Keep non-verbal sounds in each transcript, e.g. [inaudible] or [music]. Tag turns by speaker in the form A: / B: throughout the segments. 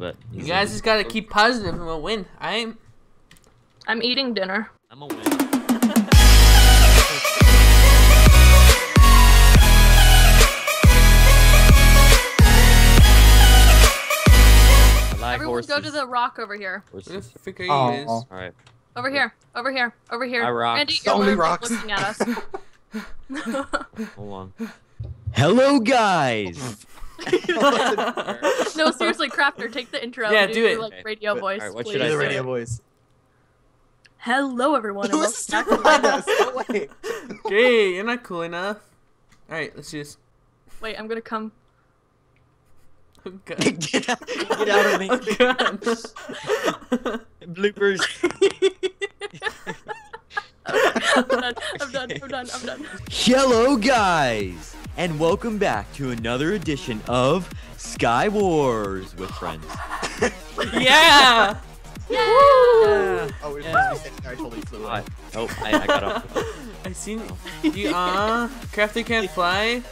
A: but
B: You guys just gotta keep positive and we'll win. I'm.
C: I'm eating dinner.
A: I'm a win. I like
C: Everyone
A: horses.
C: go to the rock over here.
B: Where the
A: horses.
B: frick are you oh.
A: All right.
C: Over here. Over here. Over here.
A: I rocks.
C: Randy,
D: So
C: you're
D: many rocks.
C: looking at us. [laughs] [laughs]
A: Hold on. Hello, guys. [laughs]
C: no, seriously, Crafter, take the intro.
B: Yeah,
C: and
B: do it.
C: Like
A: Okay.
C: radio
A: But-
C: voice.
A: alright, what
C: please.
A: should I
D: the radio voice.
C: Hello, everyone. and
D: Who's
C: welcome
D: stupid
C: back
D: behind us? No.
B: Okay, you're not cool enough. Alright, let's do this.
C: Wait, I'm gonna come.
B: Oh god.
A: get, [laughs] out, get out of [laughs] me.
B: Oh god.
A: Bloopers.
C: I'm done. I'm done. I'm done. I'm done.
A: Hello, guys, and welcome back to another edition of Sky Wars with friends. [laughs]
B: yeah!
C: Yay!
D: Oh, we're
A: Yeah.
D: supposed to be sitting there. I totally flew
A: I, oh, I, I got off. [laughs]
B: I seen you. Uh, Crafty can't fly.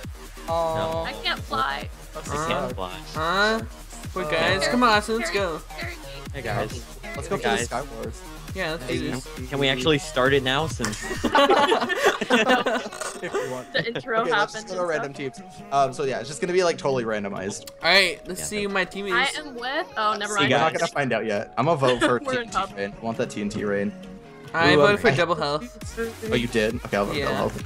D: Aw.
C: I can't fly.
A: I
B: Uh,
A: can't fly.
B: Huh? Poor
D: Uh,
B: guys. Come on, Austin, let's go.
A: Hey guys,
D: Let's go
A: Hey,
D: for the. Sky Wars.
B: Yeah, let's do this.
A: can we actually start it now? Since [laughs] [laughs]
D: If you want.
C: The intro
D: okay, let's just
C: happened.
D: go to random teams. Um, so yeah, it's just gonna be like totally randomized.
B: Alright, let's
A: Yeah.
B: see who my team is.
C: I am with. Oh, never mind.
D: We're not gonna find out yet. I'm gonna vote [laughs] for
C: We're in top.
D: TNT rain. I want that TNT rain.
B: I
D: Ooh,
B: voted for double health.
D: Oh, you did? Okay, I'll vote
B: Yeah.
D: double health.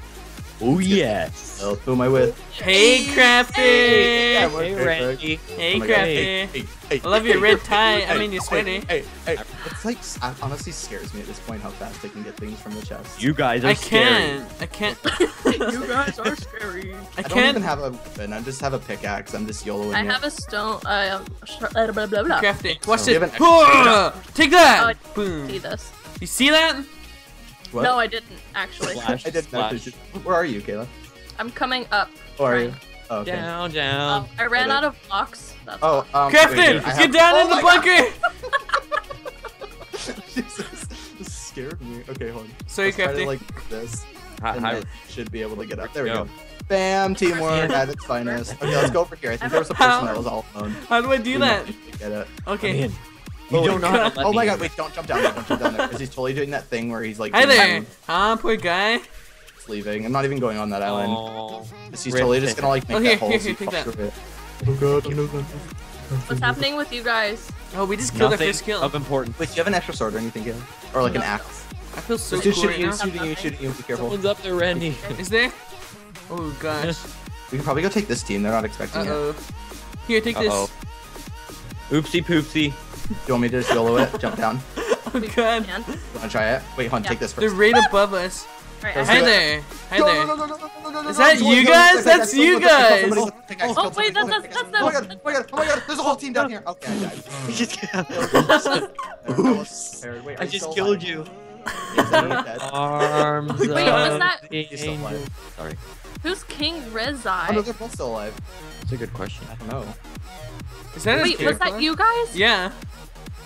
A: Oh yes.
D: Well, who am I with?
B: Hey, Crafty!
D: Yeah,
A: Hey
D: Hey,
A: Randy.
B: Hey,
D: Oh.
B: Crafty!
D: Hey, hey, hey,
B: I love your
D: hey,
B: red
D: hey,
B: tie. I mean, your
D: hey,
B: sweater.
D: Hey, hey, It's like it honestly scares me at this point how fast I can get things from the chest.
A: You guys are
B: I
A: scary.
B: can't. I can't. [laughs]
C: you guys are scary. [laughs]
B: I
D: I don't
B: can't.
D: even have a weapon. I just have a pickaxe. I'm just YOLOing
C: I
D: it.
C: have a stone. Uh, sh- blah blah blah. blah.
B: Crafty. Watch
D: Oh,
B: this.
D: an!
B: Take that!
C: Oh,
B: Boom.
C: See this?
B: You see that?
D: What?
C: No, I didn't actually.
A: Flash, [laughs]
D: I did not.
A: flash.
D: Where are you, Kayla?
C: I'm coming up.
D: Oh, are you? Oh, okay.
A: Down,
C: Um,
A: down.
C: I ran out of blocks. That's
D: Oh,
C: all.
D: um. wait,
B: Crafton,
D: wait, I
B: get
D: have-
B: down
D: Oh
B: in the bunker! [laughs] [laughs]
D: Jesus, this scared me. Okay, hold on.
B: Sorry,
D: Let's try to,
B: Crafty.
D: like this,
A: Hi-
D: and
A: hi-
D: then should be able to get up. There we
A: Go.
D: go. Bam, teamwork at its finest. Okay, let's go over here. I think there was a person that was all alone.
B: How do I do
D: We
B: that?
D: might need to Get it.
B: Okay.
A: Man, you
D: Oh
A: don't know
D: my
A: how to let
D: Oh
A: me
D: my god, wait, don't jump down there, don't jump down there. Because he's totally doing that thing where he's like
B: Hi
D: doing
B: there.
D: that
B: Ah, poor guy.
D: and it's leaving. I'm not even going on that island.
A: Oh,
D: He's totally just gonna like make
B: Oh, here,
D: that hole
B: here,
D: so
B: here,
D: you
B: take that.
D: it. Oh god, you know that.
C: What's happening with you guys?
B: Oh, we just killed
A: Nothing
B: our first kill.
A: of importance.
D: Wait, do you have an extra sword or anything, Kayla? Or like an axe?
B: I feel so
D: Just
B: cool right
D: shooting you,
B: now.
D: shooting you, shooting you. Be careful.
A: Someone's up there, Randy.
B: Is there? Oh gosh. [laughs]
D: We can probably go take this team. They're not expecting
B: Uh
D: it.
B: oh. Here, take
A: Uh-oh.
B: this.
A: Oopsie poopsie.
D: Do you want me to just YOLO it? Jump down? [laughs]
B: Oh god.
C: Man.
D: You wanna try it? Wait, hold on,
C: Yeah.
D: take this
B: They're
D: first.
B: right above us.
C: Alright,
D: Let's
C: I
B: Hi
D: do
C: have
D: it.
B: there. Hi
D: Go,
B: there. Is
D: go,
B: that you guys?
D: go, go,
B: That's
D: go, go,
B: you guys.
D: somebody with a pickaxe,
C: Oh, wait, that's- that's- that's
D: Oh my god, oh my god, oh my god, there's a whole team down here. Okay, I [laughs] died. [laughs] I wasn't. Wait,
A: I just
D: still
A: killed
D: alive?
A: you.
D: Is that dead?
A: Arms
B: Wait,
C: was that-
D: He's still alive.
A: Sorry,
C: Who's King
D: Oh no,
C: Rezai?
D: they're both still alive.
A: that's a good question.
D: I don't know.
B: Is that
C: Wait, was that you guys?
B: Yeah.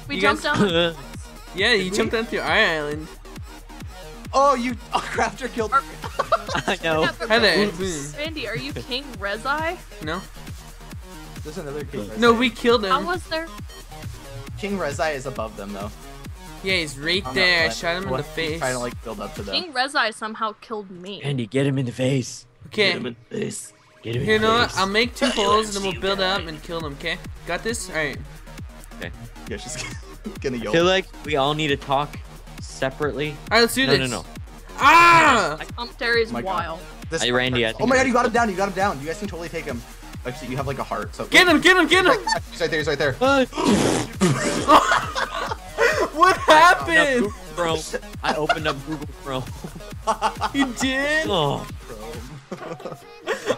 C: We
B: You
C: jumped
B: guys-
C: down. [laughs]
B: Yeah, you
D: Did we?
B: jumped onto our island.
D: Oh, you. Oh, [laughs] Crafter killed me. [laughs]
A: I know.
C: Yeah, but-
B: Hi there.
C: Oops.
B: Boom.
C: Randy, are you King Rezai?
B: No.
D: There's another King Rezai.
B: No, we killed him.
C: How
B: him.
C: was there?
D: King Rezai is above them though.
B: Yeah, he's right
D: On that
B: there. I shot him in
D: What-
B: the
D: he's
B: face.
D: Trying to like build up to them.
C: King Rezai somehow killed me.
A: Randy, get him in the face.
B: Okay.
A: Get him in the face. Get him
B: Here, you
A: in
B: know
A: the
B: what? I'll make two holes and then we'll build up and kill them, okay? Got this? Alright. [laughs]
D: Yeah, she's [laughs] gonna
A: I feel like we all need to talk separately.
B: Alright, let's do
A: No, no,
B: this.
A: no.
B: Ah!
C: Pump Terry is
D: Oh my God.
C: wild.
D: This
A: Hey, Randy, I
D: Oh my god, you got him down. You got him down. You guys can totally take him. Actually, you have like a heart. So
B: Get him, get him, get him! [laughs]
D: He's right there. He's right there.
B: What happened?
A: Google Chrome. I opened up Google Chrome.
B: You did?
A: Oh,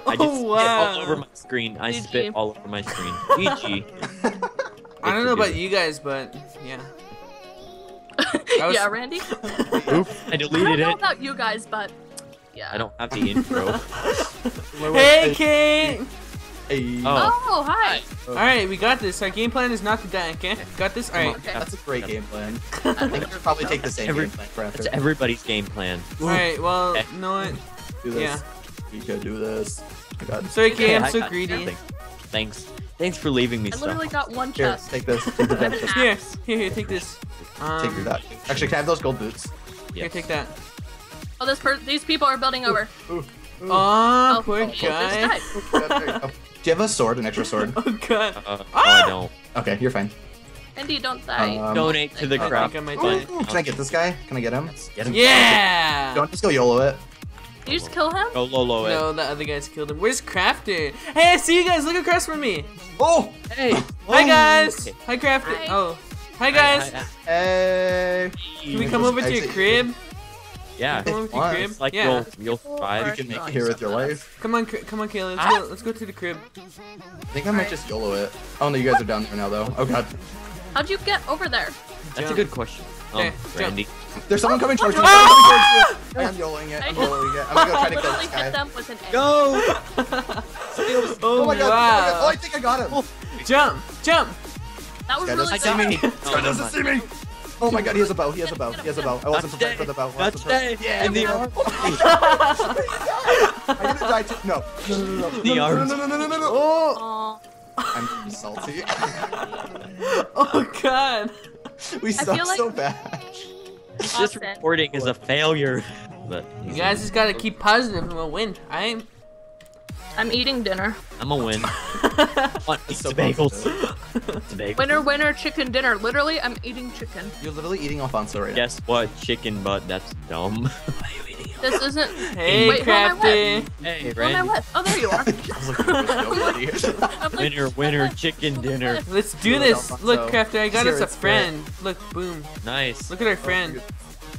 A: I just
B: Oh,
A: spit all over my screen. I
C: GG.
A: spit all over my screen. GG.
B: I don't know about you guys, but yeah. [laughs] was-
C: yeah, Randy. [laughs]
A: Oops, I
C: I don't know
A: it.
C: about you guys, but yeah.
A: I don't have the intro. [laughs]
B: Hey, Kate!
D: Hey.
A: Oh.
C: Oh, hi. Oh.
B: Alright, we got this. Our game plan is not to die, okay? Got this? Alright.
C: Okay.
D: That's a great game plan. I think we should probably take the same
A: Every-
D: game plan for after.
A: That's everybody's game plan.
B: Alright, well,
A: Okay.
B: you know what?
D: Do this.
B: Yeah.
D: We could do this. Oh my god.
B: Sorry, Kate,
A: Okay,
B: I'm
A: I
B: so
A: got
B: greedy.
A: something. Thanks. Thanks for leaving me
C: I
A: stuff.
C: literally got one
D: Here,
C: chest.
D: take this. Take the
C: I have
D: chest.
B: Here, here, here, take this. Um,
D: Take your duck. Actually, can I have those gold boots?
B: Here, take that.
C: Oh, this per- these people are building over.
D: Ooh. Ooh.
B: Aw,
C: Oh,
B: poor
C: oh, this
B: guy.
C: guy. [laughs]
D: You. Do you have a sword, an extra sword? [laughs]
B: Oh god.
A: Uh, no, I don't.
D: Okay, you're fine.
C: Andy, don't die.
D: Um,
A: Donate to the
C: I
B: I might
A: fund.
B: die.
D: Ooh, can I get this guy? Can I get him?
A: Get him.
B: Yeah.
D: Don't just go YOLO it.
C: Did you just kill him?
A: Go Lolo it.
B: No, the other guys killed him. Where's Crafter? Hey, I see you guys. Look across from me.
D: Oh!
A: Hey. [laughs]
B: Hi
D: Oh.
B: guys.
A: Okay.
B: Hi Crafter.
C: Hi.
B: Oh. Hi guys.
A: Hi, hi,
D: Hey!
B: Can we come over to your crib?
A: Yeah.
B: Come over to your crib?
A: Like
B: yeah.
A: you'll you'll survive.
D: You can make it here with your life.
B: Come on, come on, Kayla. Let's
A: Ah.
B: go. Let's go to the crib.
D: I think I might just YOLO it. Oh no, you guys are down there now though. Oh god.
C: How'd you get over there?
A: That's a good question. Um,
B: Okay, jump.
A: Randy.
D: There's someone coming towards you.
B: Ah!
D: Someone coming towards you. I'm YOLOing it. I'm YOLOing it. I'm gonna go try to kill
C: literally
D: this
C: hit
D: guy.
C: them with an egg.
A: Go.
B: Oh,
D: Oh my god. Oh, my god.
B: wow.
D: oh I think I got him.
B: Oh, jump, jump.
C: That was really
D: doesn't see me.
C: good.
D: This guy doesn't see me. Oh my god, he has a bow. He has a bow. He has a bow. I wasn't prepared for the bow. I wasn't prepared.
A: today.
D: Yeah, [laughs]
A: In the
D: no.
A: army.
D: I'm gonna die too. No. No, no, no, no.
A: The
D: no, no,
A: arms.
D: no, no, no, no, no, no.
B: Oh,
D: I'm salty. [laughs]
B: oh God.
D: we suck so bad.
A: This
C: Austin.
A: recording is a failure. [laughs] But
B: You guys just gotta keep positive and we'll win. I'm.
C: I'm eating dinner.
A: I'm a win. [laughs] Want
D: So
A: pizza bagels. Bagels.
C: Winner, winner, chicken dinner. Literally, I'm eating chicken.
D: You're literally eating Alfonso right now.
A: Guess what? Chicken butt. That's dumb. [laughs]
C: This isn't.
B: Hey,
C: Wait, who am I
B: Crafty.
A: hey,
C: Who
A: Randy.
C: Oh, there you are. [laughs]
D: I was looking for [laughs] nobody.
C: I'm like, [laughs]
A: Winner, winner, chicken dinner.
B: Let's do this. Look, Crafter, I got
D: Here,
B: us a
D: it's
B: friend. Look, boom.
A: Nice.
B: Look at our friend.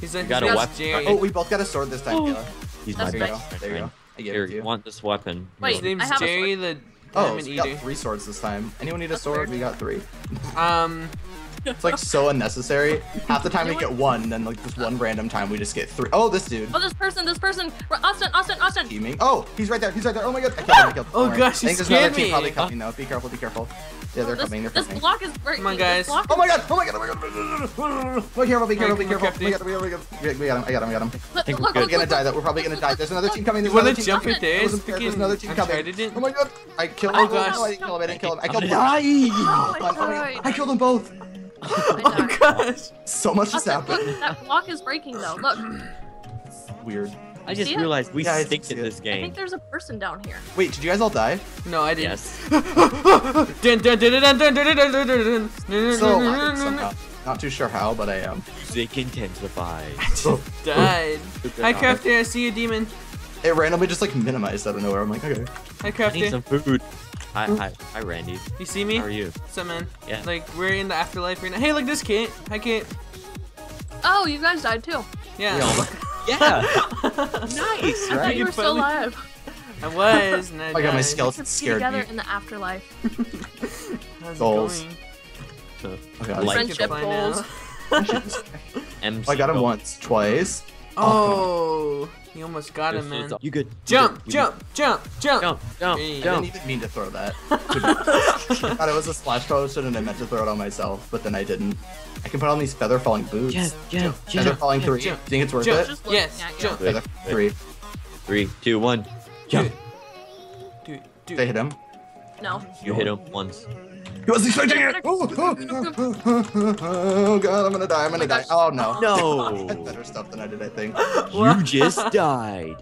B: He's like,
A: got
B: his
A: a
B: name's
A: weapon.
D: Oh, we both got a sword this time,
C: Oh.
A: He's
C: That's
A: my
D: There you
A: best
D: There you go. I
A: Here, you
D: you.
A: want this weapon?
C: Wait,
B: His name's
C: I have a
B: Jerry the
D: Oh,
B: Diamond
D: so we got three swords this time. Anyone need a
C: That's
D: sword?
C: weird.
D: We got three.
B: Um,
D: It's like so unnecessary. Half the time we get one, then like this one random time we just get three. Oh, this dude.
C: Oh, this person, this person. Austin, Austin, Austin.
D: Teaming. Oh, he's right there. He's right there. Oh my god. I killed him. I killed him.
B: Oh
D: Don't worry.
B: gosh,
D: I
B: you
D: think there's another
B: scared
D: team
B: me.
D: probably coming though. Be careful. Be careful. Yeah, they're
C: this,
D: coming. They're
C: this
D: coming.
C: block is breaking.
B: Come on, guys.
C: This block
D: oh, oh my god! Oh my god! Oh my god! Oh, be careful! Be careful! Be
B: come on,
D: careful!
B: Captain.
D: We got him! We got him! We got him! I got him! I got him!
C: Look,
A: think
C: look,
A: we're
D: We're
C: look,
D: gonna
C: look,
D: die.
C: look.
D: That we're probably gonna die. There's another team coming. There's
B: you wanna
D: another team
B: jump
D: coming.
B: right there?
D: I wasn't prepared. There's
B: Freaking-
D: another team
B: I'm
D: coming.
B: sorry, I didn't-
D: Oh my god! I killed
B: Oh,
D: him.
B: Oh gosh.
D: No, I didn't kill him. I didn't kill him. I killed him.
C: Oh,
D: Come on, come on.
C: died.
D: I killed them both
B: oh
C: my [laughs] oh,
B: gosh.
D: So much has happened.
C: That, block is breaking though. Look. [sighs]
D: Weird.
A: I just realized we
D: yeah, in
A: this game.
C: I think there's a person down here.
D: Wait, did you guys all die?
B: No, I didn't.
A: Yes.
B: so,
D: somehow. Not too sure how, but I am.
A: Music intensifies. [laughs] I just oh.
B: died. [laughs] Hi, Crafty, I see you, demon.
D: It randomly just like minimized out of nowhere. I'm like, okay.
B: Hi, Crafty.
A: I need some food. Hi, hmm? hi, hi, Randy.
B: You see me?
A: How are you?
B: What's up, man?
A: Yeah.
B: Like, we're in the afterlife right now. Hey, look, this Kate. Hi, Kate.
C: Oh, you guys died too. [laughs]
B: Yeah.
A: Yeah. nice,
C: I thought
A: right?
C: you were still alive.
B: I was. And [laughs] I,
D: I got my
B: died.
C: We
D: skeleton
C: could be
D: scared
C: together
D: me.
C: in the afterlife. [laughs]
B: How's
D: Goals.
B: going?
D: Okay, I
A: Like-
D: like.
C: Friendship goals.
D: I got him once, twice.
B: Oh, oh you almost got him, man.
A: You good? You
B: Jump,
A: good,
B: jump, jump, jump.
A: Jump, jump,
D: I didn't even mean to throw that. [laughs] [laughs] I thought it was a splash potion and I meant to throw it on myself, but then I didn't. I can put on these feather falling boots.
A: Jump, jump,
D: Feather
A: jump.
D: falling three.
B: jump,
D: Do you think it's worth
B: jump.
D: it?
B: Yes, jump.
D: Feather three.
A: Three, two, one. Jump.
B: Dude, dude.
D: They hit him.
C: No.
A: You hit him once.
D: He was expecting it! Oh, god, I'm gonna die, I'm gonna die. Oh no.
A: No!
D: Better stuff than I did, I think.
A: you just died.